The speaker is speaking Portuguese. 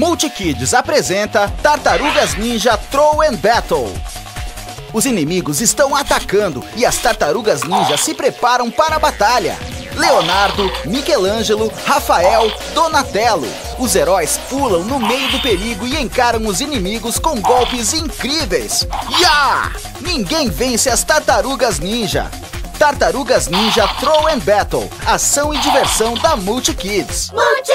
Multikids apresenta Tartarugas Ninja Throw and Battle. Os inimigos estão atacando e as tartarugas ninja se preparam para a batalha. Leonardo, Michelangelo, Rafael, Donatello. Os heróis pulam no meio do perigo e encaram os inimigos com golpes incríveis. Ya! Ninguém vence as tartarugas ninja. Tartarugas Ninja Throw and Battle, ação e diversão da Multikids. Multi